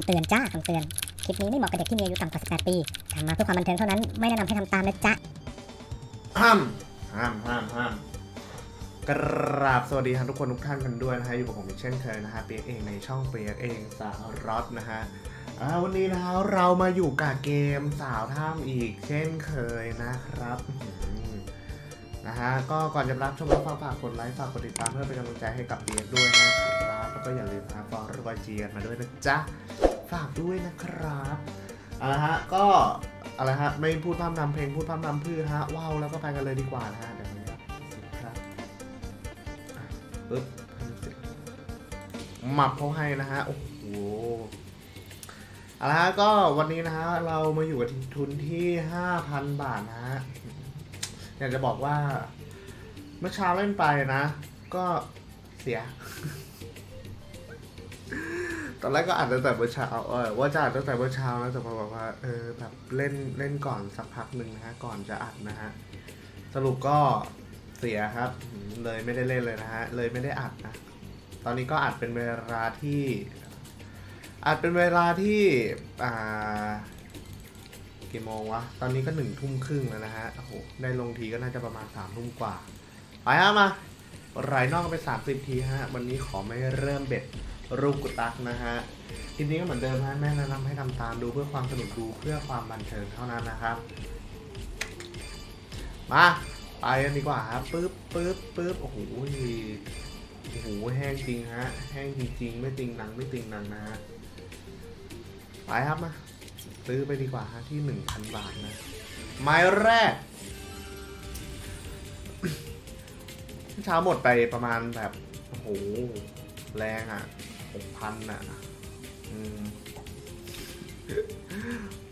ำเตือนจ้าคำเตือน คลิปนี้ไม่เหมาะกับเด็กที่มีอายุต่ำกว่า 18 ปีทำมาเพื่อความบันเทิงเท่านั้น ไม่แนะนำให้ทำตามนะจ๊ะห้ามห้ามห้ามห้ามกราบสวัสดีครับทุกคนทุกท่านกันด้วยนะฮะอยู่กับผมเช่นเคยนะฮะเปียกเองในช่องเปียกเองสาวรอดนะฮะวันนี้นะฮะเรามาอยู่กับเกมสาวถ้ำอีกเช่นเคยนะครับนะฮะก็ก่อนจะรับชมรับฟังฝากกดไลค์ฝากกดติดตามเพื่อเป็นกำลังใจให้กับเปียกด้วยนะครับแล้วก็อย่าลืมนะฟอลรอยเจียนมาด้วยนะจ๊ะ ฝากด้วยนะครับเอาละฮะก็อะไรฮะไม่พูดพร่ำนำเพลงพูดพร่ำนำพืชฮะว้าวแล้วก็ไปกันเลยดีกว่านะฮะเดี๋ยวนี้ครับสิครับอึ๊บหมับเขาให้นะฮะโอ้โหเอาละฮะก็วันนี้นะฮะเรามาอยู่กับทุนที่5,000บาทนะฮะอยากจะบอกว่า เมื่อเช้าเล่นไปนะ ก็เสีย ตอนแรกก็อ่านตั้งแต่เมื่อเช้าเออว่าจะอ่านตั้งแต่เมื่อเช้าแล้วแต่พอบอกว่าเออแบบเล่นเล่นก่อนสักพักหนึ่งนะฮะก่อนจะอัดนะฮะสรุปก็เสียครับ เลยไม่ได้เล่นเลยนะฮะเลยไม่ได้อัดนะตอนนี้ก็อัดเป็นเวลาที่อัดเป็นเวลาที่อ่ากี่โมงวะ ตอนนี้ก็หนึ่งทุ่มครึ่งแล้วนะฮะ โอ้โห ได้ลงทีก็น่าจะประมาณสามทุ่มกว่า ไปฮะมาไรนอกไปสามสิบทีฮะ วันนี้ขอไม่เริ่มเบ็ด รูปกุตักนะฮะคลิปนี้ก็เหมือนเดิมฮะแม่แนะนำให้ทำตามดูเพื่อความสนุกดูเพื่อความบันเทิงเท่านั้นนะครับ มาไปกันดีกว่าครับปึ๊บปึ๊บปึ๊บโอ้โหโอ้โหแห้งจริงฮะแห้งจริงๆไม่ติงหนังไม่ติงหนังนะฮะไปครับมาซื้อไปดีกว่าฮะที่หนึ่งพันบาทนะไม้แรกเช้าหมดไปประมาณแบบโอ้โหแรงอะ หกพันอะ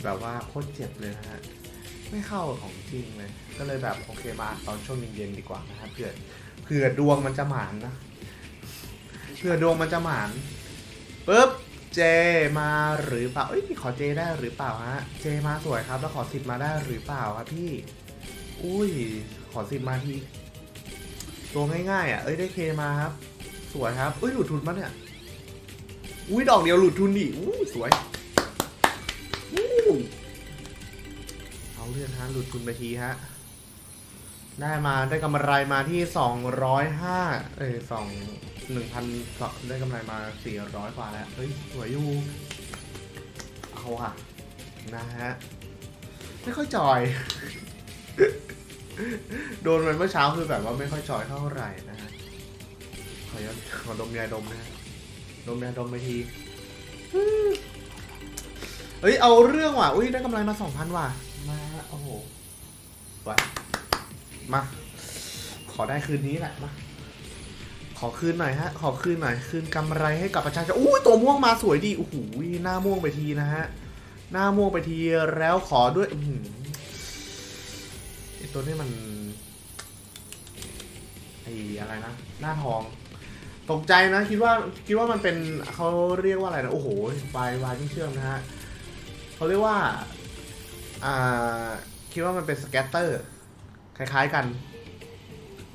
แบบว่าโคตรเจ็บเลยนะฮะ ไม่เข้าของจริงเลย ก็เลยแบบโอเคมาตอนช่วงเย็นๆดีกว่านะครับเผื่อเผื่อดวงมันจะหมานนะเผื่อดวงมันจะหมานปุ๊บเจมาหรือเปล่าเอ้ยขอเจได้หรือเปล่าฮะเจมาสวยครับ แล้วขอสิบมาได้หรือเปล่าครับพี่ อุ้ย ขอสิบมาทีตัวง่ายๆอะเอ้ยได้เคมาครับ สวยครับอุ้ยหลุดทุนมาเนี่ย อุ้ยดอกเดียวหลุดทุนดิอู้สวยเอาเรื่องฮะหลุดทุนไปทีฮะ ได้มาได้กำไรมาที่สองร้อยห้าเอ้ยสองหนึ่งพันได้กำไรมาสี่ร้อยกว่าแล้ว เฮ้ย สวยอยู่เอาค่ะนะฮะ ไม่ค่อยจอย โดนไปเมื่อเช้าคือแบบว่าไม่ค่อยจอยเท่าไหร่นะฮะขอย้อนขอดมยาดมนะฮะ ดมยาดมไปทีเฮ้ย เอาเรื่องว่ะ อุ้ยได้กำไรมาสองพันว่ะ มา โอ้โหไปมา ขอได้คืนนี้แหละ มา ขอคืนหน่อยฮะ ขอคืนหน่อย คืนกำไรให้กับประชาชนอู้ยตัวม่วงมาสวยดีโอ้โหหน้าม่วงไปทีนะฮะ หน้าม่วงไปทีแล้วขอด้วยอื้อหือไอตัวนี้มันไออะไรนะ หน้าทอง ตกใจนะคิดว่าคิดว่ามันเป็นเขาเรียกว่าอะไรนะโอ้โหวายวายที่เชื่อมนะฮะเขาเรียกว่าอ่าคิดว่ามันเป็น scatter คล้ายๆกัน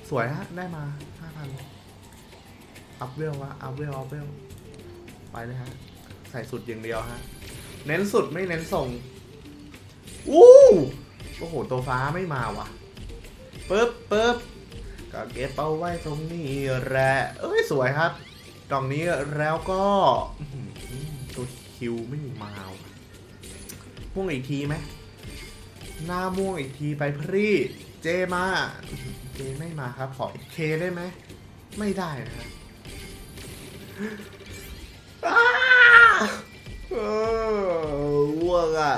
สวยฮะได้มาห้าพัน up เวลวะ up เวล up เวลไปเลยฮะใส่สุดอย่างเดียวฮะเน้นสุดไม่เน้นส่งอู้โอ้โหตัวฟ้าไม่มาว่ะปึ๊บปึ๊บ ก็เก็บเอาไว้ตรงนี้แหละเอ้ยสวยครับดอกนี้แล้วก็ตัวคิวไม่มีมาว่ะม่วงอีกทีไหมหน้าม่วงอีกทีไปพรีเจมาเจไม่มาครับขอเคได้ไหมไม่ได้นะครับอ้าเอออ้วกอะ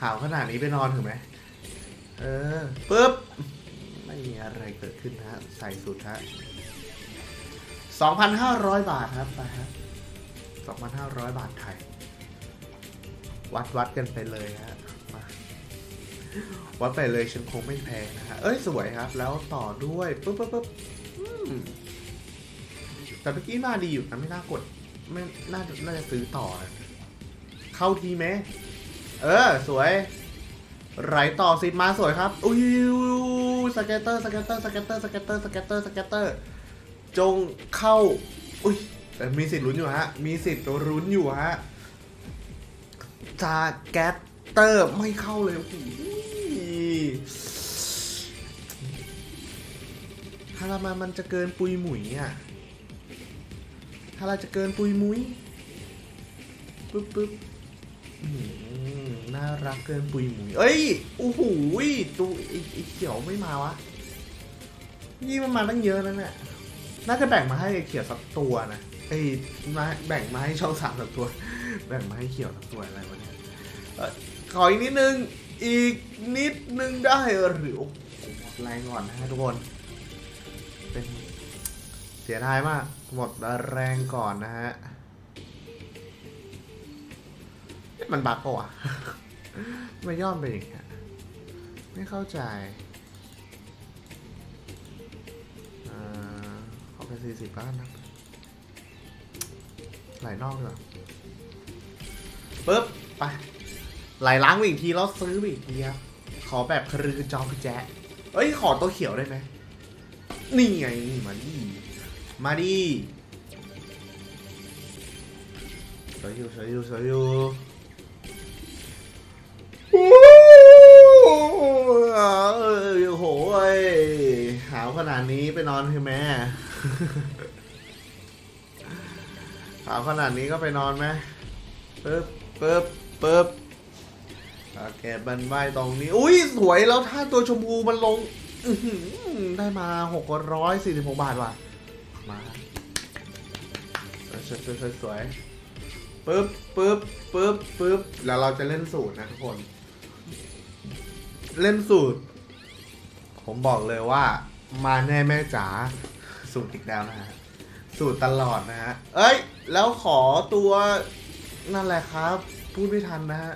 หาวขนาดนี้ไปนอนถึงไหมเออปึ๊บ ม่มีอะไรเกิดขึ้นนะฮะ ใส่สุดฮะ2,500 บาทครับไปครับ2,500 บาทไทย วัดวัดกันไปเลยฮะมาวัดไปเลยฉันคงไม่แพงนะฮะ เอ้ย สวยครับ แล้วต่อด้วยปุ๊บปุ๊บปุ๊บแต่เมื่อกี้มาดีอยู่นะไม่น่ากด ไม่น่าน่าจะซื้อต่อนะเข้าทีไหม เออ สวย ไหลต่อสิมาสวยครับ อุ้ย scatter scatter scatter scatter scatter scatter จงเข้า อุ้ยแต่มีสิทธิ์ลุ้นอยู่ฮะ มีสิทธิ์ลุ้นอยู่ฮะจ้า scatter ไม่เข้าเลยโอ้โหถ้าเรามามันจะเกินปุยหมุยอะถ้าเราจะเกินปุยมุยปึ๊บปึ๊บ น่ารักเกินปุยหมุยเอ้ยโอ้โหตัวไอ้ไอ้เขียวไม่มาวะ นี่มันมาตั้งเยอะแล้วเนี่ยน่าจะแบ่งมาให้เขียวสักตัวนะไอ้ยมาแบ่งมาให้ช่องสามสักตัว แบ่งมาให้เขียวสักตัวอะไรวะเนี่ยขออีกนิดนึง อีกนิดนึงได้หรืออหมดแรงก่อนนะฮะทุกคน เป็นเสียดายมาก หมดแรงก่อนนะฮะ มันบักปะวะไม่ย่อมไปอย่างเงี้ยไม่เข้าใจอ่าขอเป็นสี่สิบล้านนะไหลนอกเลยปึ๊บ ไป ไหลล้างไปอีกทีแล้วซื้อไปอีกทีครับ ขอแบบคือจอคือแจ๊ะเอ้ย ขอตัวเขียวได้ไหม นี่ไง มาดิ มาดิสวยอยู่สวยอยู่สวยอยู่ ย หาวขนาดนี้ไปนอนเถอะแม่ หาวขนาดนี้ก็ไปนอนไหมปึ๊บปึ๊บปึ๊บโอเคบันไว้ตรงนี้ อุ้ยสวยแล้วถ้าตัวชมพูมันลงอื้อหือได้มาหกร้อยสี่สิบหกบาทว่ะ มาสวยสวยสวยสวยปึ๊บปึ๊บปึ๊บปึ๊บแล้วเราจะเล่นสูตรนะทุกคน เล่นสูตร ผมบอกเลยว่า มาแน่แม่จ๋าสูตรอีกแล้วนะฮะสูตรตลอดนะฮะ เอ้ย แล้วขอตัวนั่นแหละครับ พูดไม่ทันนะฮะ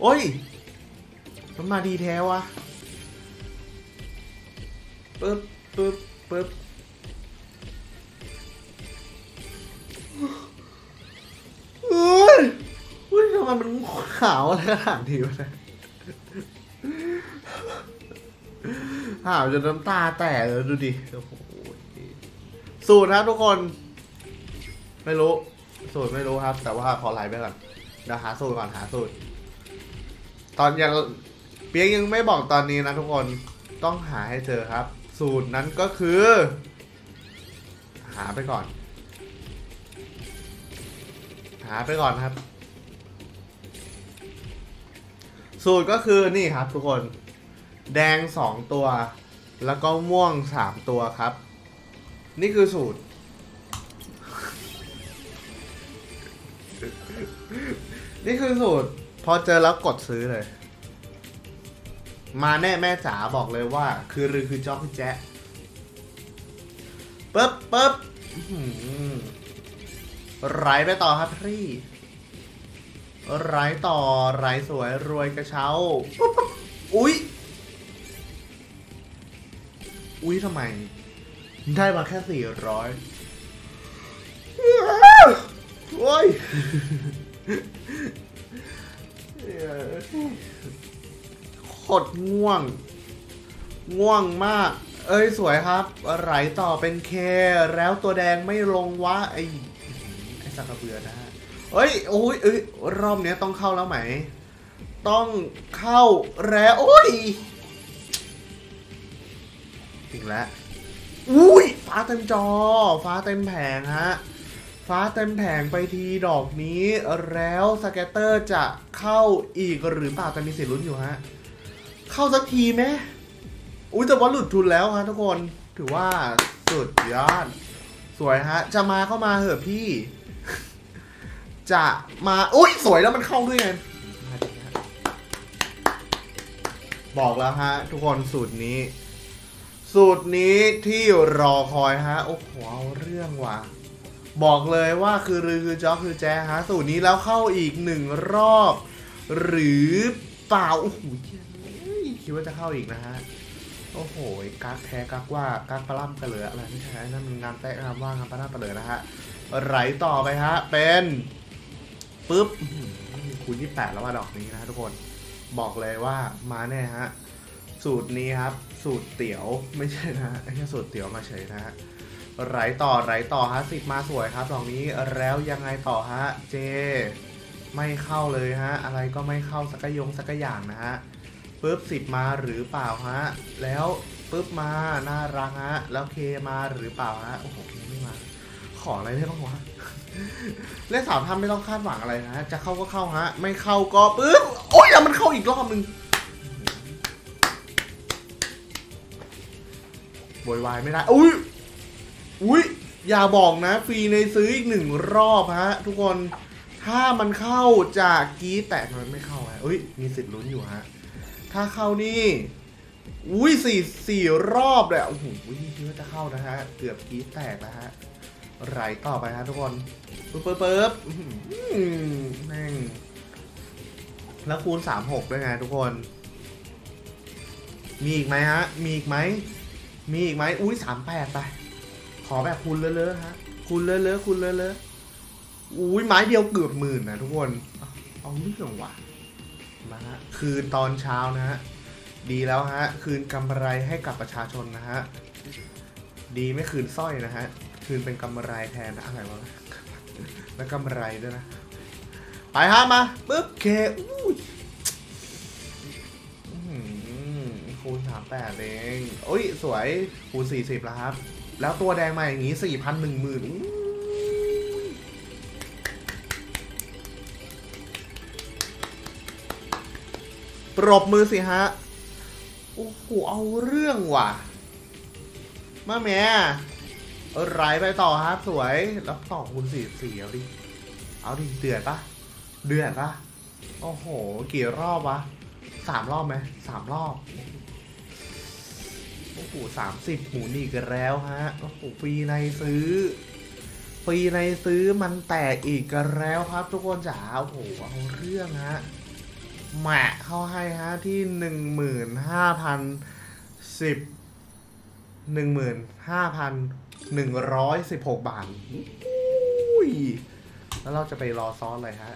โอ้ย มันมาดีแท้วะปึ๊บปึ๊บปึ๊บเฮ้ยอุ้ยทำไมมันขาวอะไรขนาดนี้วะ เห่าวจนน้ำตาแตกเลยดูดิโอ้โหสูตรครับทุกคน ไม่รู้ สูตรไม่รู้ครับ แต่ว่าขอไลน์ไปก่อนเดี๋ยวหาสูตรก่อนหาสูตร ตอนยังเปียกยังไม่บอกตอนนี้นะทุกคนต้องหาให้เจอครับ สูตรนั้นก็คือ หาไปก่อน หาไปก่อนครับ สูตรก็คือนี่ครับทุกคน แดงสองตัว แล้วก็ม่วงสามตัวครับ นี่คือสูตร นี่คือสูตร พอเจอแล้วกดซื้อเลย มาแน่แม่จ๋าบอกเลยว่า คือรือคือจ๊อกแจ๊ะปึ๊บปึ๊บไหลไปต่อครับพี่ไหลต่อไหลสวยรวยกระเช้าปุ๊บปุ๊บอุ๊ย อุ๊ยทำไม ได้มาแค่สี่ร้อยโอ้ยโคตรง่วง ง่วงมาก เอ้ยสวยครับ ไหลต่อเป็นเค แล้วตัวแดงไม่ลงวะไอไอสักกระเบือนะฮะเอ้ยโอ้ยเอ้ยรอบเนี้ยต้องเข้าแล้วไหม ต้องเข้าแล้ว โอ้ย อีกแล้วอุ้ยฟ้าเต็มจอ ฟ้าเต็มแผงฮะ ฟ้าเต็มแผงไปทีดอกนี้ แล้ว scatter จะเข้าอีกหรือเปล่าแต่มีสิทธิ์ลุ้นอยู่ฮะ เข้าสักทีไหมอุ้ยแต่ว่าหลุดทุนแล้วฮะทุกคนถือว่าสุดยอดสวยฮะ จะมาเข้ามาเหอะพี่ จะมาอุ้ยสวยแล้วมันเข้าด้วยไงมาดิฮะบอกแล้วฮะ ทุกคนสูตรนี้ สูตรนี้ที่รอคอยฮะ โอ้โหเอาเรื่องว่ะ บอกเลยว่าคือรือคือจ๊อกคือแจฮะ สูตรนี้แล้วเข้าอีกหนึ่งรอบ หรือเปล่า โอ้โหคิดว่าจะเข้าอีกนะฮะ โอ้โหกักแท้กักว่ากักปลาล่ำกระเหลืออะไรไม่ใช่นั่นมันงานแตะงานว่างงานปลาล่ำกระเหลือนะฮะ ไหลต่อไปฮะ เป็นปุ๊บคูณยี่แปดแล้วว่าดอกนี้นะทุกคน บอกเลยว่ามาแน่ฮะ สูตรนี้ครับ สูตรเตี๋ยวไม่ใช่นะไอ้แค่สูตรเตี๋ยวมาเฉยนะฮะไหลต่อไหลต่อฮะสิบมาสวยครับดอกนี้แล้วยังไงต่อฮะเจ ไม่เข้าเลยฮะ อะไรก็ไม่เข้าสักยงสักอย่างนะฮะปุ๊บสิบมาหรือเปล่าฮะแล้วปุ๊บมาน่ารักฮะแล้วเคมาหรือเปล่าฮะโอ้โหเคไม่มา ขออะไรได้บ้างวะเล่นสาวทำไม่ต้องคาดหวังอะไรนะจะเข้าก็เข้าฮะ ไม่เข้าก็ปุ๊บโอ้ยแล้วมันเข้าอีกรอบหนึ่ง โวยวายไม่ได้ อุ้ย อุ้ย อย่าบอกนะ ฟรีในซื้ออีกหนึ่งรอบฮะ ทุกคน ถ้ามันเข้าจากกีแตกมันไม่เข้าฮะอุ้ย มีสิทธิ์ลุ้นอยู่ฮะ ถ้าเข้านี่ อุ้ยสี่สี่รอบเลยโอ้โหคิดว่าจะเข้านะฮะ เกือบกีแตกแล้วฮะ ไหลต่อไปฮะทุกคนปึ๊บปึ๊บปึ๊บแม่ง แล้วคูณสามหกด้วยไงทุกคน มีอีกไหมฮะ มีอีกไหม มีอีกไหมอุ้ยสามแปดไป ขอแบบคูณเลอะๆฮะคูณเลอะๆคูณเลอะๆอุ้ยไม้เดียวเกือบหมื่นนะทุกคนเอาเรื่องว่ะมาฮะคืนตอนเช้านะฮะดีแล้วฮะ คืนกำไรให้กับประชาชนนะฮะ ดีไม่คืนสร้อยนะฮะ คืนเป็นกำไรแทนนะอะไรวะแล้วกำไรด้วยนะ ไปฮะมาปึ๊บเคอู้ย คูณสามแปดเองโอ้ย สวย คูณสี่สิบแล้วครับ แล้วตัวแดงมาอย่างนี้สี่พันหนึ่งหมื่นปรบมือสิฮะ โอ้โห เอาเรื่องว่ะ มาแม่เออไรไปต่อครับ สวย แล้วต่อคูณสี่สี่เอาดิ เอาดิ เดือดปะเดือดปะโอ้โห กี่รอบวะสามรอบไหมสามรอบ โอ้โหสามสิบหมุนอีกแล้วฮะ โอ้โหฟรีในซื้อ ฟรีในซื้อมันแตกอีกแล้วครับทุกคนจ๋า โอ้โหเอาเรื่องฮะแหมเข้าให้ฮะที่หนึ่งหมื่นห้าพันสิบหนึ่งหมื่นห้าพันหนึ่งร้อยสิบหกบาทอุ้ยแล้วเราจะไปรอซ้อนเลยฮะ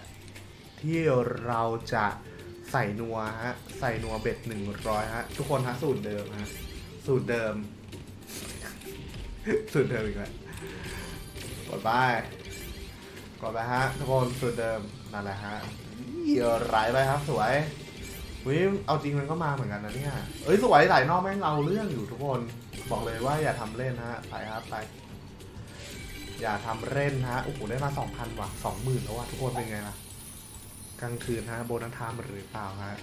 ที่เราจะใส่นัวฮะ ใส่นัวเบ็ดหนึ่งร้อยฮะ ทุกคนฮะสูตรเดิมฮะ สูตรเดิม สูตรเดิมอีกแล้วกดไปกดไปฮะทุกคนสูตรเดิมนั่นแหละฮะเหี้ยไหลไปครับ สวยวิเอาจริงมันก็มาเหมือนกันนะเนี่ย เอ้ยสวยสายนอกแม่งเราเรื่องอยู่ทุกคน บอกเลยว่าอย่าทำเล่นฮะไปครับไป อย่าทำเล่นฮะโอ้โหได้มาสองพันว่ะสองหมื่นแล้วว่ะทุกคนเป็นไงล่ะกลางคืนฮะโบนัสไทม์หรือเปล่าฮะ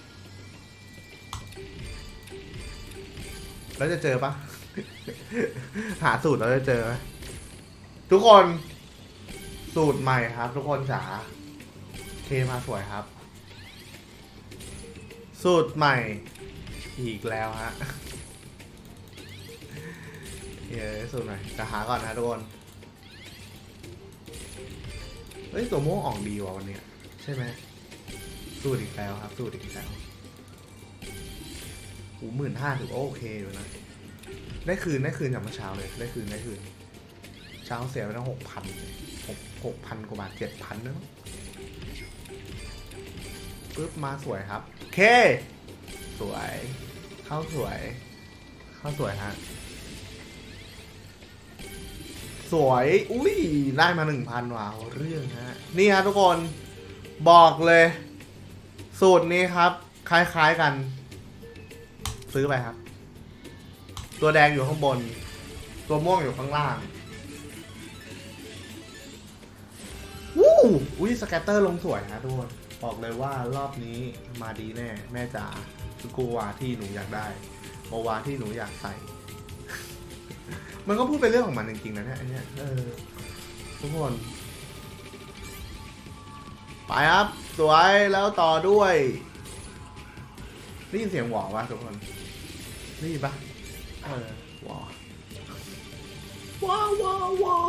แล้วจะเจอปะหาสูตรแล้วจะเจอไหมทุกคนสูตรใหม่ครับ ทุกคนจ๋าเคมาสวยครับ สูตรใหม่อีกแล้วฮะเฮ้ยสูตรใหม่จะหาก่อนนะทุกคนเฮ้ยตัวม่วงออกดีว่ะวันนี้ใช่ไหมสูตรอีกแล้วครับ สูตรอีกแล้ว หูหมื่นห้าถือว่าโอเคอยู่นะ ได้คืนได้คืนจากเมื่อเช้าเลย ได้คืนได้คืน เช้าเสียไปตั้งหกพันหกหกพันกว่าบาทเจ็ดพันนะปึ๊บมาสวยครับ เค สวย เข้าสวย เข้าสวยฮะ สวย อุ้ย ได้มาหนึ่งพันว่ะเอาเรื่องฮะ นี่ฮะทุกคน บอกเลย สูตรนี้ครับ คล้ายๆกัน ซื้อไปครับ ตัวแดงอยู่ข้างบน ตัวม่วงอยู่ข้างล่างวู้อุ้ยสแกตเตอร์ลงสวยนะทุกคนบอกเลยว่ารอบนี้มาดีแน่ แม่จ๋าคือกูวาที่หนูอยากได้โอวาที่หนูอยากใส่ มันก็พูดเป็นเรื่องของมันจริงๆนะเนี่ยอันเนี้ยเออทุกคน ไปครับ สวยแล้วต่อด้วยได้ยินเสียงหวอวะทุกคน ได้ยินปะเออหวอว้าวว้าวว้าว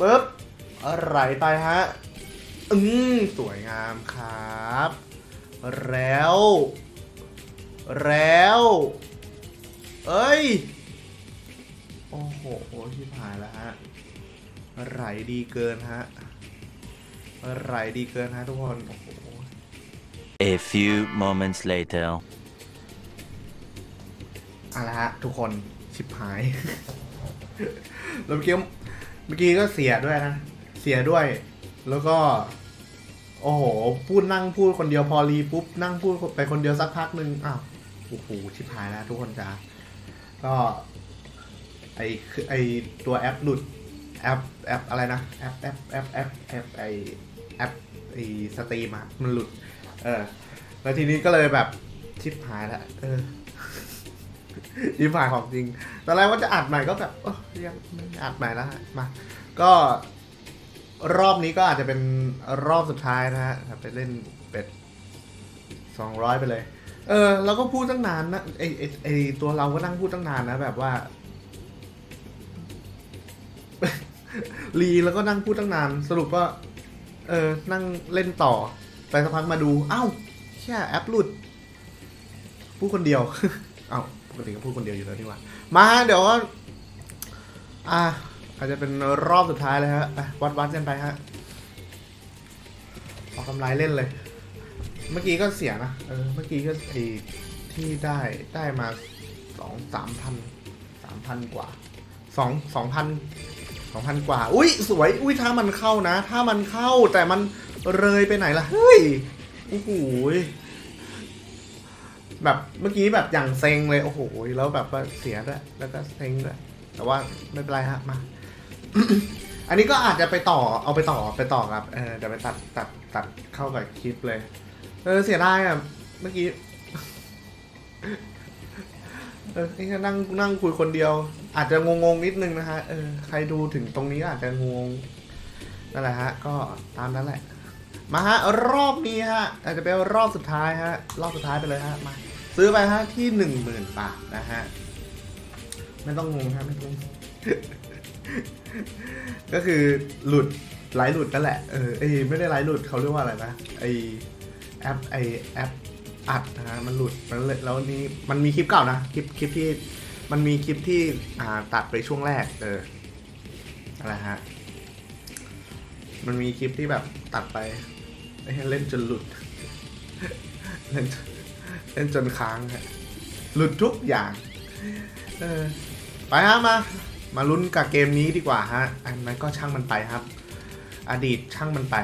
ปึ๊บอะไรไปฮะ อืมสวยงามครับ แล้ว แล้ว เอ้ย โอ้โหที่ผ่านแล้วฮะไหลดีเกินฮะไหลดีเกินฮะทุกคน โอ้โห A few moments later. เอาละฮะทุกคนชิบหาย แล้วเมื่อกี้เมื่อกี้ก็เสียด้วยนะ เสียด้วย แล้วก็ โอ้โห พูดนั่งพูดคนเดียวพอรีปุ๊บนั่งพูดไปคนเดียวสักพักหนึ่งอ้าวโอ้โหชิบหายแล้วทุกคนจ้าก็ ไอคือไอตัวแอปหลุดแอปแอปอะไรนะแอปแอปแอปแอปแอปไอแอปไอ stream อะมันหลุด เออ แล้วทีนี้ก็เลยแบบชิบหายแล้วเออ ชิบหายของจริง ตอนแรกว่าจะอัดใหม่ก็แบบเออยังไม่อัดใหม่แล้วฮะมา ก็รอบนี้ก็อาจจะเป็นรอบสุดท้ายนะฮะไปเล่นเป็ดสองร้อยไปเลย เออเราก็พูดตั้งนานนะไอไอไอตัวเราก็นั่งพูดตั้งนานนะ แบบว่ารีแล้วก็นั่งพูดตั้งนาน สรุปว่าเออนั่งเล่นต่อ ไปสักพักมาดู เอ้าแค่แอปหลุด พูดคนเดียว เอ้า ปกติก็พูดคนเดียวอยู่แล้วนี่หว่า มาเดี๋ยวก็อะอาจจะเป็นรอบสุดท้ายเลยฮะวัดวัดกันไปฮะออกกำไรเล่นเลย เมื่อกี้ก็เสียนะ เออ เมื่อกี้ก็ไอที่ได้ได้มาสองสามพันสามพันกว่าสองสองพันสองพันกว่า อุ้ยสวย อุ้ยถ้ามันเข้านะ ถ้ามันเข้าแต่มันเลยไปไหนล่ะ เฮ้ย โอ้โห แบบเมื่อกี้แบบอย่างเซ็งเลย โอ้โห แล้วแบบว่าเสียด้วย แล้วก็เซ็งด้วย แต่ว่าไม่เป็นไรฮะมา อันนี้ก็อาจจะไปต่อเอาไปต่อไปต่อครับ เออเดี๋ยวไปตัดตัดตัดเข้ากับคลิปเลย เออเสียดายอะ เมื่อกี้ เออนี่นั่งนั่งคุยคนเดียว อาจจะงงๆนิดนึงนะฮะ เออใครดูถึงตรงนี้อาจจะงงนั่นแหละฮะ ก็ตามนั้นแหละ มาฮะ รอบนี้ฮะ อาจจะเป็นรอบสุดท้ายฮะ รอบสุดท้ายไปเลยฮะ มา ซื้อไปฮะที่หนึ่งหมื่นบาทนะฮะ ไม่ต้องงงฮะไม่ต้องก็คือหลุดไลฟ์หลุดนั่นแหละเออเอไม่ได้ไลฟ์หลุดเขาเรียกว่าอะไรนะไอแอปไอแอปอัดนะฮะมันหลุดมันเลยแล้วนี้มันมีคลิปเก่านะคลิปคลิปที่มันมีคลิปที่อ่าตัดไปช่วงแรก เอออะไรฮะมันมีคลิปที่แบบตัดไปเอ้ยเล่นจนหลุดเล่นจน เล่นจนค้างฮะหลุดทุกอย่างเออไปฮะมา มาลุ้นกับเกมนี้ดีกว่าฮะ อันนั้นก็ช่างมันไปครับ อดีตช่างมันไป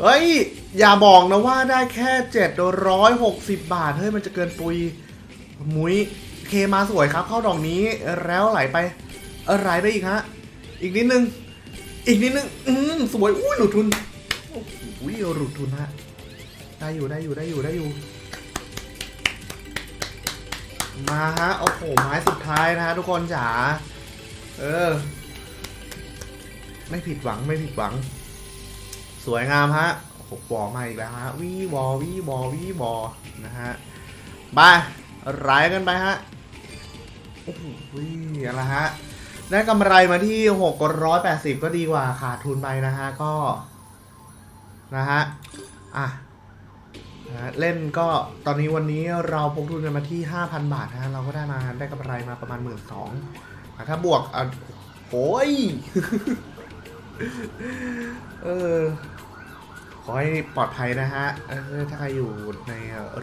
เฮ้ย อย่าบอกนะว่าได้แค่ 760 บาท เฮ้ย มันจะเกินปุย มุ้ยเคมาสวยครับ เข้าดอกนี้แล้วไหลไปออไหลไปอีกฮะ อีกนิดนึง อีกนิดนึง อืมสวย อุ้ยหลุดทุนโอ้โหหลุดทุนฮะ ได้อยู่ได้อยู่ได้อยู่ได้อยู่ มาฮะ โอ้โห ไม้สุดท้ายนะฮะทุกคนจ๋า เออ ไม่ผิดหวังไม่ผิดหวัง สวยงามฮะโอ้โหวอมาอีกแล้วฮะวีวอวีวอวีวอนะฮะไปไล่กันไปฮะ โอ้โหอะไรฮะ ได้กำไรมาที่ 680 ก็ดีกว่าขาดทุนไปนะฮะ ก็ นะฮะ อะ เล่นก็ตอนนี้วันนี้เราพกทุนกันมาที่ 5,000 บาทนะฮะเราก็ได้มาได้กำไรมาประมาณ1 2ื่นสองถ้าบวกอะโอ้ยเออขอให้ปลอดภัยนะฮะถ้าใครอยู่ใน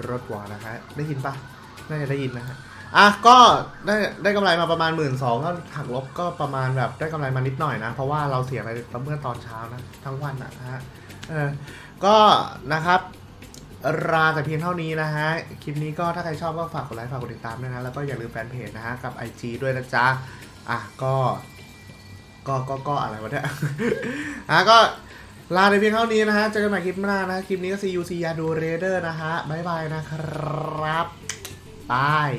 รถวอนะฮะได้ยินปะน่าจะได้ยินนะฮะอะก็ได้ได้กำไรมาประมาณ1 2ื่นสองก็หักลบก็ประมาณแบบได้กำไรมานิดหน่อยนะ เพราะว่าเราเสียไปเมื่อตอนเช้านะ ทั้งวันนะฮะเออก็นะครับ ราแต่เพียงเท่านี้นะฮะ คลิปนี้ก็ถ้าใครชอบก็ฝากกดไลค์ ฝากกดติดตามด้วยนะ แล้วก็อย่าลืมแฟนเพจนะฮะ กับ IG ด้วยนะจ๊ะ อะก็ ก็ก็ก็อะไรวะเนี่ย อะก็ลาแต่เพียงเท่านี้นะฮะ เจอกันใหม่คลิปหน้านะ คลิปนี้ก็ซีอูซียาดูเรเดอร์นะฮะ บ๊ายบายนะครับบาย